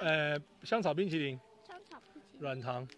呃，香草冰淇淋，香草冰淇淋，软糖。